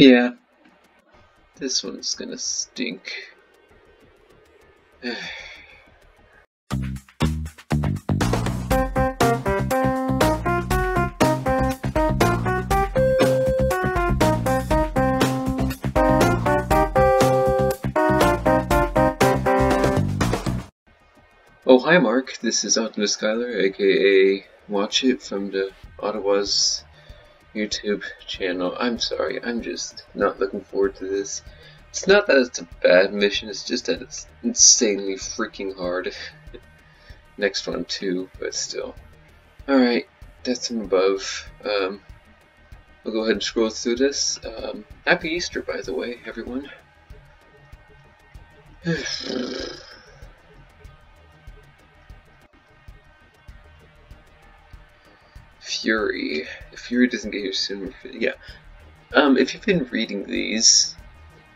Yeah. This one's gonna stink. Oh, hi Mark, this is Optimus Skylar, aka WAHchet from the AutoWAHs YouTube channel. I'm sorry, I'm just not looking forward to this. It's not that it's a bad mission, it's just that it's insanely freaking hard. Next one too, but still. Alright, that's from above. Um, we'll go ahead and scroll through this. Um, happy Easter, by the way, everyone. Fury. If Fury doesn't get here soon, yeah. Um, if you've been reading these,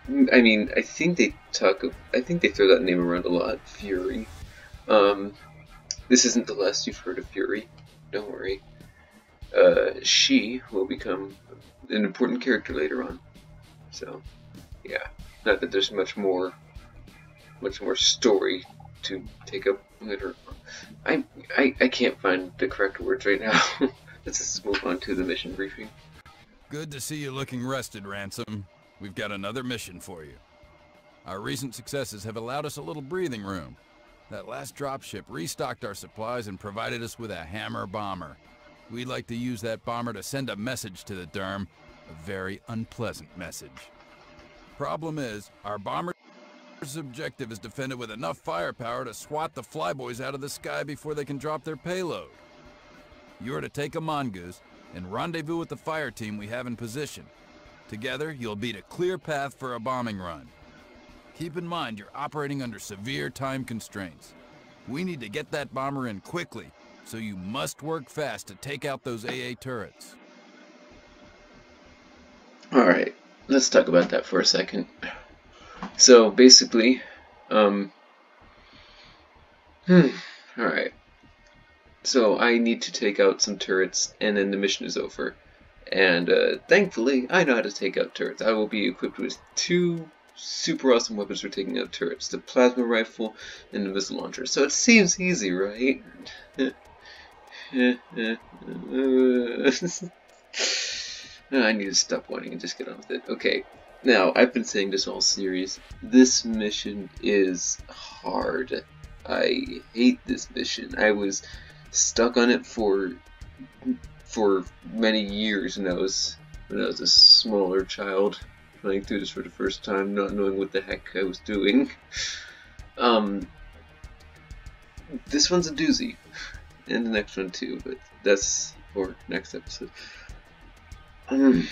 I mean, I think they talk. I think they throw that name around a lot. Fury. Um, this isn't the last you've heard of Fury. Don't worry. Uh, she will become an important character later on. So, yeah. Not that there's much more, much more story to take up later. I I I can't find the correct words right now. Let's just move on to the mission briefing. Good to see you looking rested, Ransom. We've got another mission for you. Our recent successes have allowed us a little breathing room. That last dropship restocked our supplies and provided us with a hammer bomber. We'd like to use that bomber to send a message to the Derm, a very unpleasant message. Problem is, our bomber's objective is defended with enough firepower to swat the flyboys out of the sky before they can drop their payload. You are to take a mongoose and rendezvous with the fire team we have in position. Together, you'll beat a clear path for a bombing run. Keep in mind you're operating under severe time constraints. We need to get that bomber in quickly, so you must work fast to take out those AA turrets. Alright, let's talk about that for a second. So, basically, um, hmm, alright. So, I need to take out some turrets, and then the mission is over. And, uh, thankfully, I know how to take out turrets. I will be equipped with two super awesome weapons for taking out turrets. The plasma rifle and the missile launcher. So it seems easy, right? I need to stop whining and just get on with it. Okay, now I've been saying this all series. This mission is hard. I hate this mission. I was stuck on it for for many years when I was when I was a smaller child playing through this for the first time, not knowing what the heck I was doing. Um, this one's a doozy, and the next one too, but that's for next episode. Um,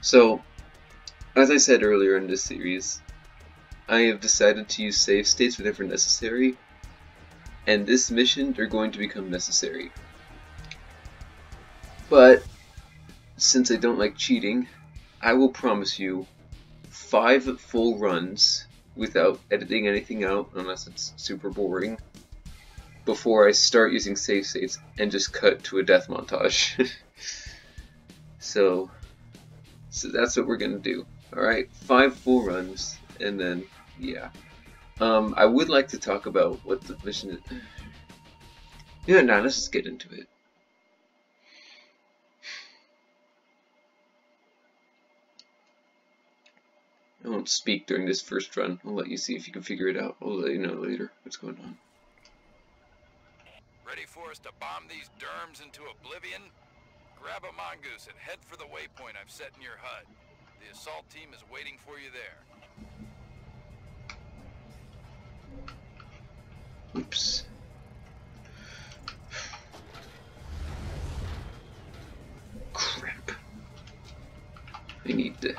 so, as I said earlier in this series, I have decided to use save states whenever necessary, and this mission they're going to become necessary. But since I don't like cheating, I will promise you five full runs without editing anything out unless it's super boring before I start using save states and just cut to a death montage. so, so that's what we're gonna do. Alright, five full runs and then, yeah. Um, I would like to talk about what the mission is. Yeah, now let's just get into it. I won't speak during this first run. I'll let you see if you can figure it out. I'll let you know later what's going on. Ready for us to bomb these derms into oblivion? Grab a mongoose and head for the waypoint I've set in your HUD. The assault team is waiting for you there. Oops. Crap. I need the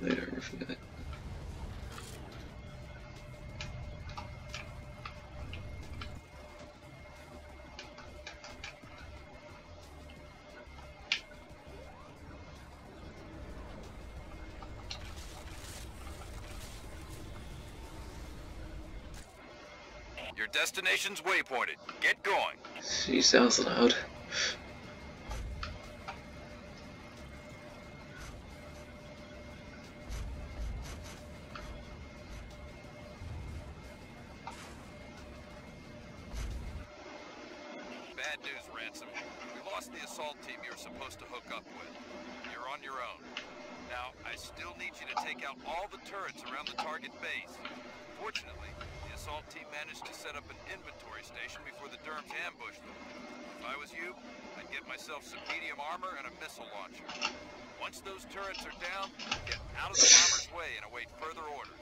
light armor for that. Destination's waypointed. Get going. She sounds loud. Bad news, Ransom. We lost the assault team you were supposed to hook up with. You're on your own. Now, I still need you to take out all the turrets around the target base. Fortunately, assault team managed to set up an inventory station before the Derms ambushed them. If I was you, I'd get myself some medium armor and a missile launcher. Once those turrets are down, get out of the bomber's way and await further orders.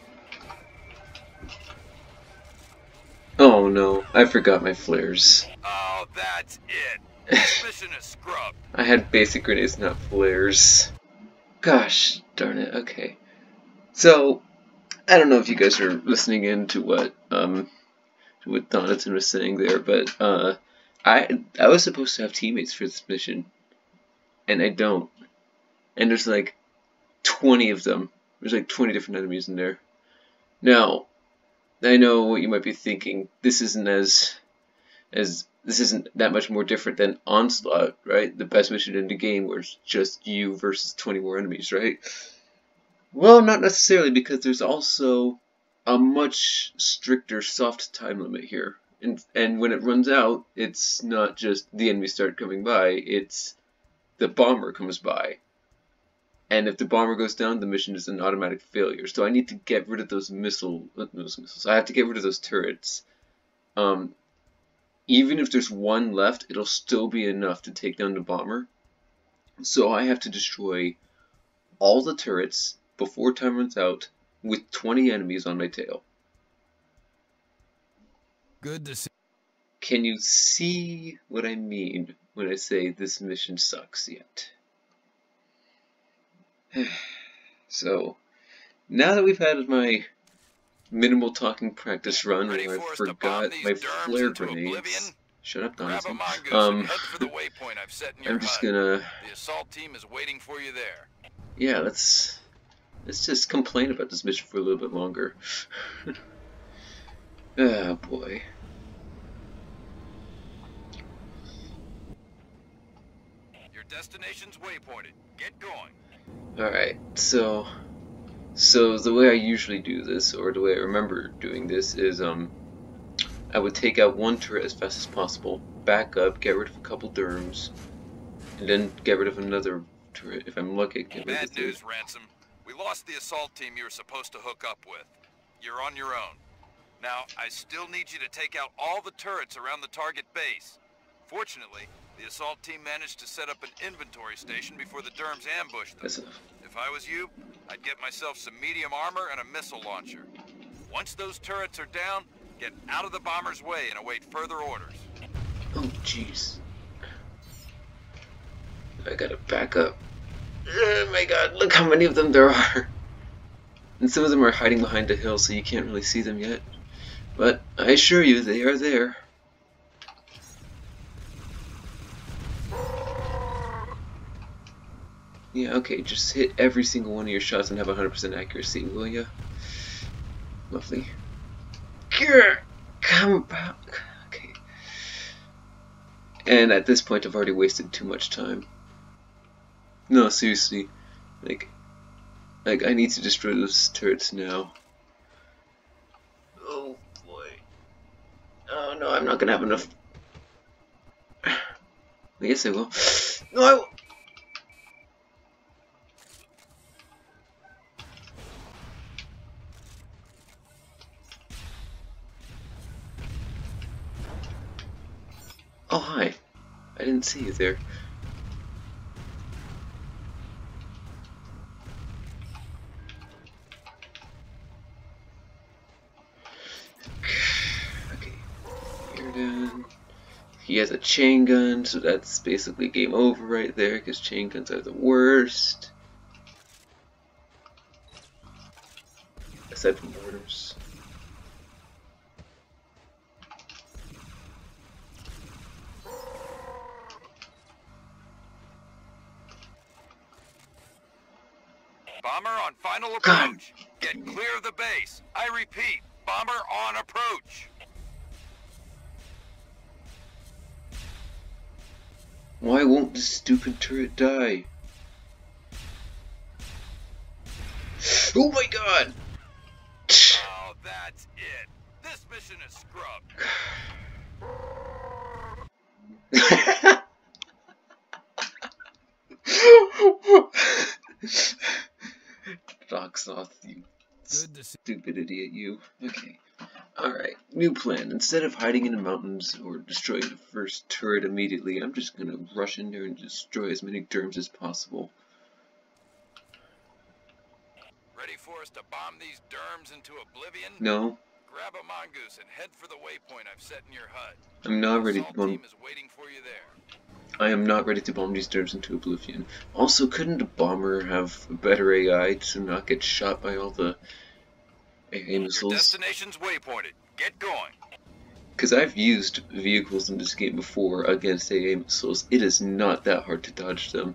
Oh no, I forgot my flares. Oh, that's it. Mission is scrubbed. I had basic grenades, not flares. Gosh darn it, okay. So, I don't know if you guys are listening in to what, um, to what Donaldson was saying there, but, uh, I, I was supposed to have teammates for this mission, and I don't. And there's like 20 of them. There's like 20 different enemies in there. Now, I know what you might be thinking. This isn't as as this isn't that much more different than Onslaught, right? The best mission in the game where it's just you versus 20 more enemies, right? Well, not necessarily because there's also a much stricter soft time limit here. And and when it runs out, it's not just the enemies start coming by, it's the bomber comes by and if the bomber goes down, the mission is an automatic failure. So I need to get rid of those missile, those missiles. I have to get rid of those turrets. Um, even if there's one left, it'll still be enough to take down the bomber. So I have to destroy all the turrets before time runs out with 20 enemies on my tail. Good to see. Can you see what I mean when I say this mission sucks yet? so, now that we've had my minimal talking practice run Ready where I for us to bomb forgot my flare grenades. oblivion? Shut up, Donaldson. Um, for the I've set in your I'm just HUD. gonna, The assault team is waiting for you there. yeah, let's let's just complain about this mission for a little bit longer. oh boy. Your destination's waypointed. Get going. Alright, so so the way I usually do this, or the way I remember doing this, is um I would take out one turret as fast as possible, back up, get rid of a couple derms, and then get rid of another turret. If I'm lucky, get rid of Bad news, Ransom. We lost the assault team you were supposed to hook up with. You're on your own. Now, I still need you to take out all the turrets around the target base. Fortunately, the assault team managed to set up an inventory station before the Derms ambushed them. If I was you, I'd get myself some medium armor and a missile launcher. Once those turrets are down, get out of the bomber's way and await further orders. Oh jeez. I gotta back up. Oh my god, look how many of them there are. And some of them are hiding behind a hill so you can't really see them yet. But I assure you, they are there. Yeah, okay, just hit every single one of your shots and have 100% accuracy, will ya? Lovely. Grr, Come back. Okay. And at this point, I've already wasted too much time. No, seriously. Like, like I need to destroy those turrets now. Oh boy. Oh no, I'm not gonna have enough. I guess I will. No, I. Oh hi. I didn't see you there. Has a chain gun, so that's basically game over right there, because chain guns are the worst. Aside from mortars. Bomber on final God. approach. Get clear of the base. I repeat, bomber on approach. Why won't this stupid turret die? Oh my god! Oh, that's it. This mission is scrubbed. Doxoth, you Good to see. stupid idiot, you. Okay. Alright, new plan. Instead of hiding in the mountains or destroying the first turret immediately, I'm just gonna rush in there and destroy as many derms as possible. Ready for us to bomb these derms into oblivion? No, Grab a mongoose and head for the waypoint I've set in your HUD. I'm not ready to bomb. team is waiting for you there. I am not ready to bomb these derms into oblivion. Also, couldn't a bomber have a better AI to not get shot by all the Your missiles? destination's waypointed. Get going. Because I've used vehicles in this game before against AA missiles. It is not that hard to dodge them.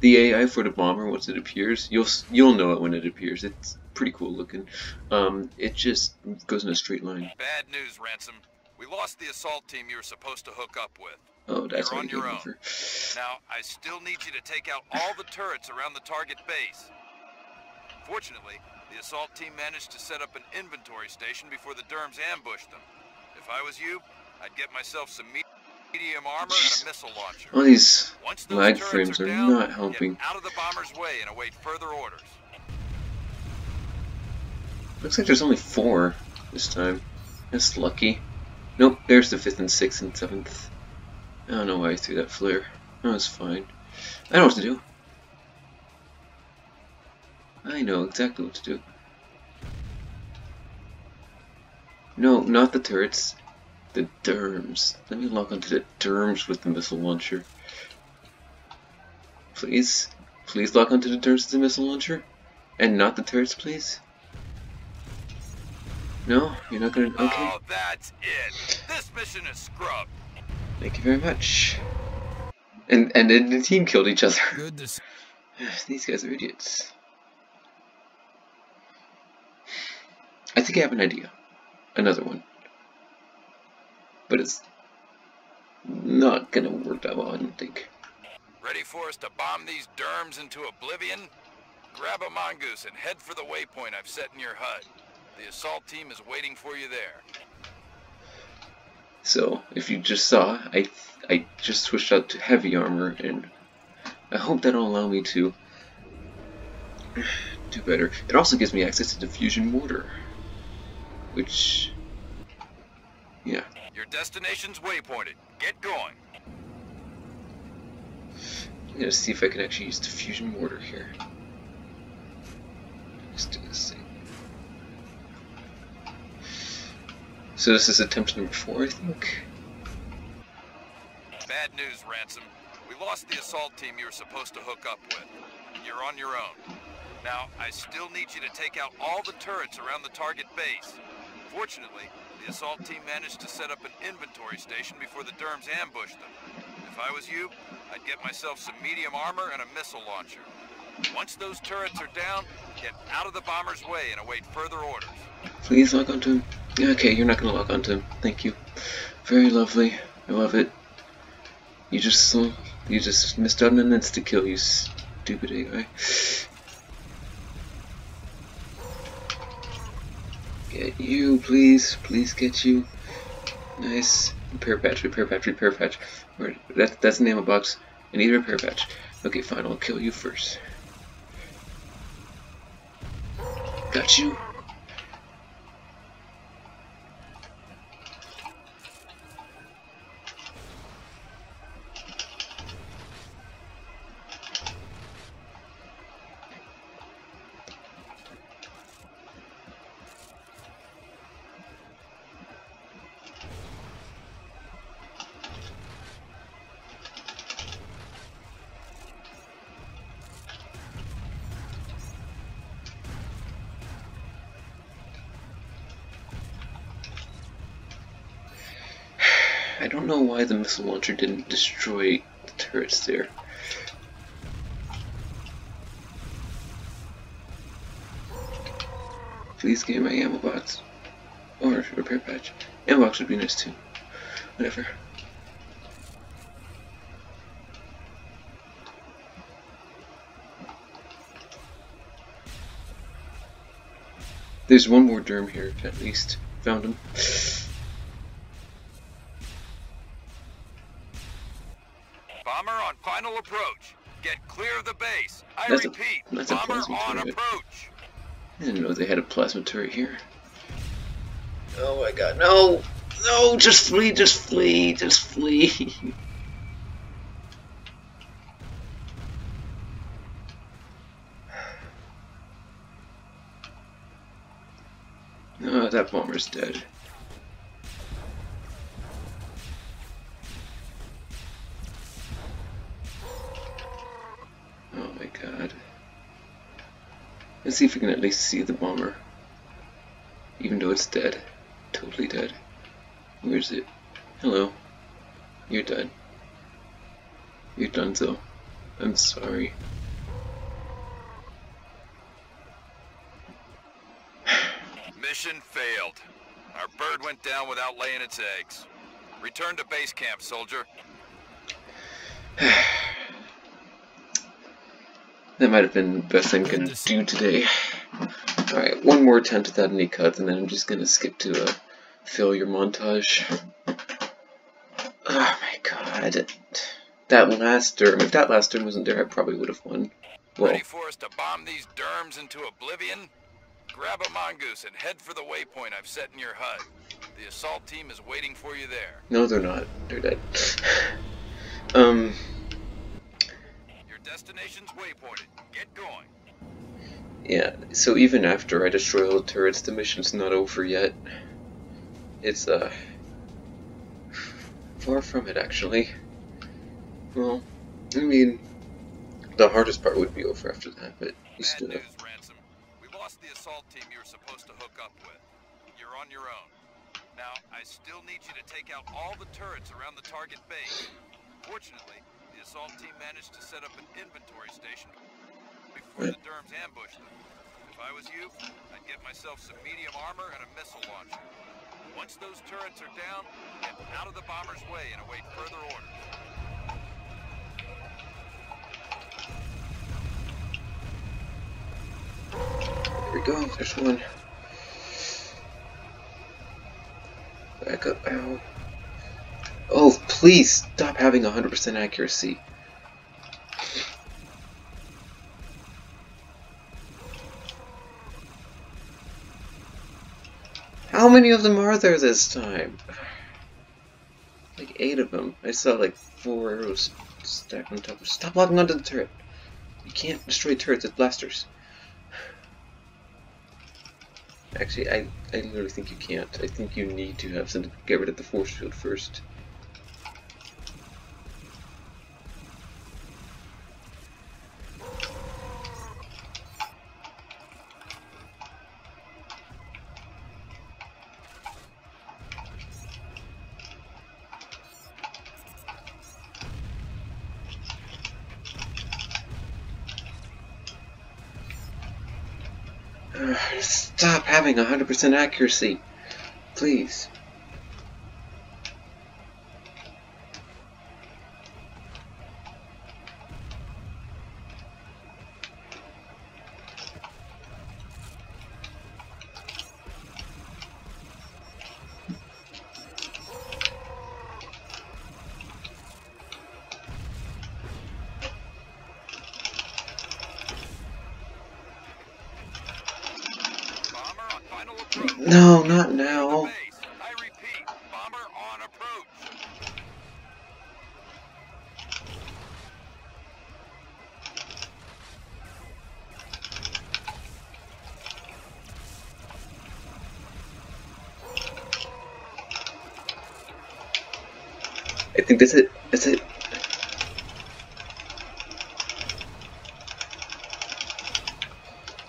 The AI for the bomber, once it appears, you'll you'll know it when it appears. It's pretty cool looking. Um, it just goes in a straight line. Bad news, Ransom. We lost the assault team you were supposed to hook up with. Oh, that's You're on your own. Now, I still need you to take out all the turrets around the target base. Fortunately, the assault team managed to set up an inventory station before the Derms ambushed them. If I was you, I'd get myself some me- medium armor and a missile launcher. All these lag frames are down, not helping. Out of the bomber's way and await further orders. Looks like there's only four this time. That's lucky. Nope, there's the fifth and sixth and seventh. I don't know why I threw that flare. That was fine. I don't know what to do. I know exactly what to do. No, not the turrets. The derms. Let me lock onto the derms with the missile launcher. Please? Please lock onto the derms with the missile launcher? And not the turrets, please? No? You're not gonna. Okay. Oh, that's it. This mission is scrubbed. Thank you very much. And and then the team killed each other. These guys are idiots. I think I have an idea. Another one. But it's not gonna work that well, I don't think. Ready for us to bomb these derms into oblivion? Grab a mongoose and head for the waypoint I've set in your HUD. The assault team is waiting for you there. So, if you just saw, I I just switched out to heavy armor, and I hope that'll allow me to do better. It also gives me access to the fusion mortar, which, yeah, Your destination's waypointed. Get going. I'm gonna see if I can actually use the fusion mortar here. Let's do this thing. So this is attempt number four, I think. Bad news, Ransom. We lost the assault team you were supposed to hook up with. You're on your own. Now, I still need you to take out all the turrets around the target base. Fortunately, the assault team managed to set up an inventory station before the Derms ambushed them. If I was you, I'd get myself some medium armor and a missile launcher. Once those turrets are down, get out of the bomber's way and await further orders. Please log onto him. Okay, you're not gonna log onto him. Thank you. Very lovely. I love it. You just you just missed out on an insta kill, you stupid AI. Get you, please. Please get you. Nice. Repair patch, repair patch, repair patch. That, that's the name of box. I need a repair patch. Okay, fine, I'll kill you first. Got you. Don't know why the missile launcher didn't destroy the turrets there. Please give me my ammo box. Or repair patch. Ammo box would be nice too. Whatever. There's one more derm here, at least. Found him. Get clear of the base. I That's a- repeat, that's a bomber plasma on turret. approach. I didn't know they had a plasma turret here. Oh my god, no! No, just flee, just flee, just flee. Oh, that bomber's dead. Let's see if we can at least see the bomber. Even though it's dead. Totally dead. Where's it? Hello. You're dead. You're done so. I'm sorry. Mission failed. Our bird went down without laying its eggs. Return to base camp, soldier. That might have been the best I'm gonna do today. Alright, one more attempt without any cuts, and then I'm just gonna skip to a failure montage. Oh my god. That last derm, if that last derm wasn't there, I probably would have won. Well, Ready for us to bomb these derms into oblivion? Grab a mongoose and head for the waypoint I've set in your HUD. The assault team is waiting for you there. no they're not. They're dead. um, Your destination's waypointed. Get going. yeah, so even after I destroy all the turrets, the mission's not over yet. It's, uh, far from it, actually. Well, I mean, the hardest part would be over after that, but you still have news, Ransom. We lost the assault team you were supposed to hook up with. You're on your own. Now, I still need you to take out all the turrets around the target base. Fortunately, assault team managed to set up an inventory station before the derms ambushed them. If I was you, I'd get myself some medium armor and a missile launcher. Once those turrets are down, get out of the bomber's way and await further orders. There we go, there's one. Back up, ow. Please stop having 100% accuracy. How many of them are there this time? Like eight of them. I saw like four arrows stacked on top. Stop locking onto the turret. You can't destroy turrets with blasters. Actually, I, I literally think you can't. I think you need to have something get rid of the force field first. 100% accuracy. Please. No, not now. I repeat, bomber on approach. I think that's it. That's it.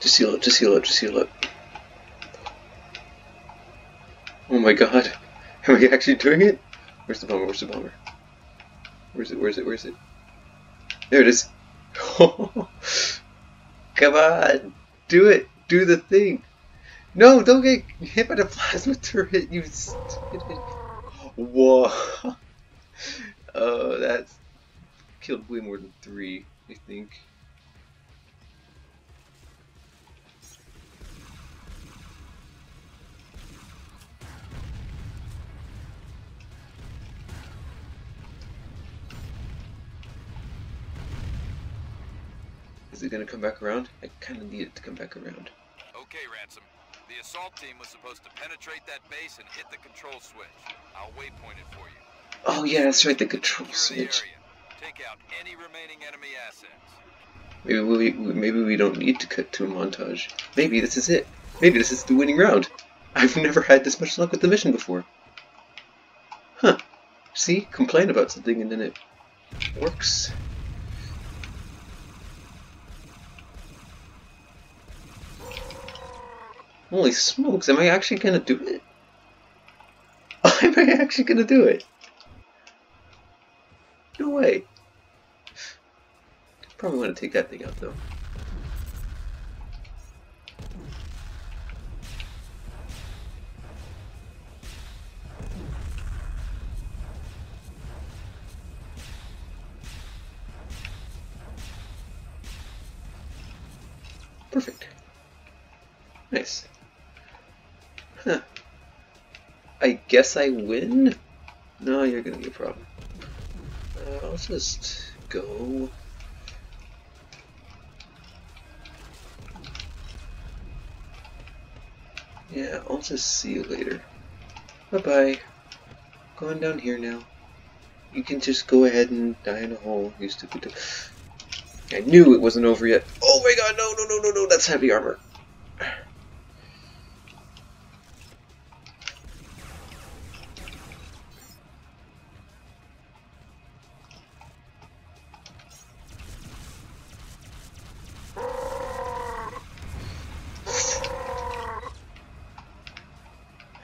Just heal up, just heal up, just heal up. Oh my god. Am I actually doing it? Where's the bomber? Where's the bomber? Where's it? Where's it? Where's it? There it is. Come on. Do it. Do the thing. No, don't get hit by the plasma turret, you stupid. Whoa. Oh, that's killed way more than three, I think. Is it gonna come back around? I kinda need it to come back around. Okay, Ransom. The assault team was supposed to penetrate that base and hit the control switch. I'll waypoint it for you. Oh yeah, that's right, the control switch. Take out any remaining enemy assets. Maybe we maybe we don't need to cut to a montage. Maybe this is it. Maybe this is the winning round. I've never had this much luck with the mission before. Huh. See? Complain about something and then it works. Holy smokes, am I actually gonna do it? Am I actually gonna do it? No way. Probably want to take that thing out though. Perfect. Nice. I guess I win? No, you're gonna be a problem. Uh, I'll just go. Yeah, I'll just see you later. Bye bye. Going down here now. You can just go ahead and die in a hole, you stupid. I knew it wasn't over yet. Oh my god, no, no, no, no, no, that's heavy armor.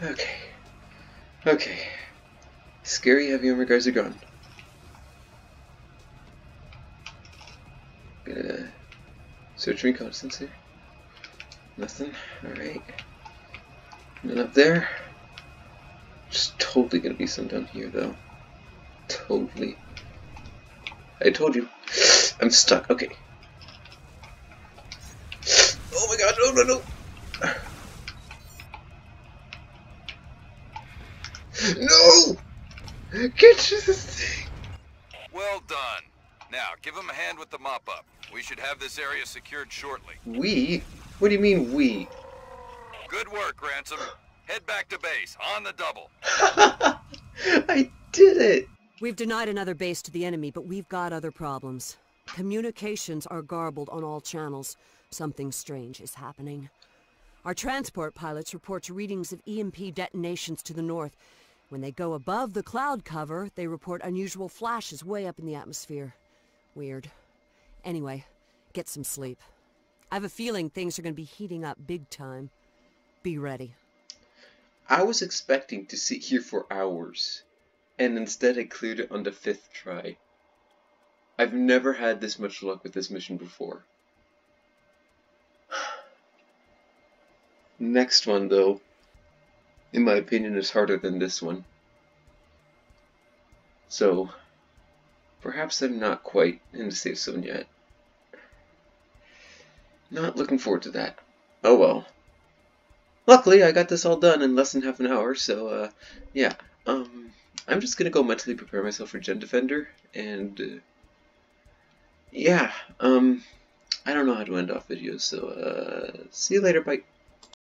Okay. Okay. Scary heavy armor guys are gone. Gonna search reconnaissance here. Nothing. Alright. None up there. Just totally gonna be some down here though. Totally. I told you. I'm stuck. Okay. Oh my god, no, no, no! No! Get to the thing! Well done. Now, give him a hand with the mop-up. We should have this area secured shortly. We? What do you mean we? Good work, Ransom. Head back to base, on the double. I did it! We've denied another base to the enemy, but we've got other problems. Communications are garbled on all channels. Something strange is happening. Our transport pilots report readings of EMP detonations to the north. When they go above the cloud cover, they report unusual flashes way up in the atmosphere. Weird. Anyway, get some sleep. I have a feeling things are going to be heating up big time. Be ready. I was expecting to sit here for hours, and instead I cleared it on the fifth try. I've never had this much luck with this mission before. Next one, though, in my opinion, is harder than this one. So, perhaps I'm not quite in the safe zone yet. Not looking forward to that. Oh well. Luckily, I got this all done in less than half an hour, so, uh, yeah. Um, I'm just gonna go mentally prepare myself for Gen Defender, and, uh, yeah, um, I don't know how to end off videos, so, uh, see you later, bye.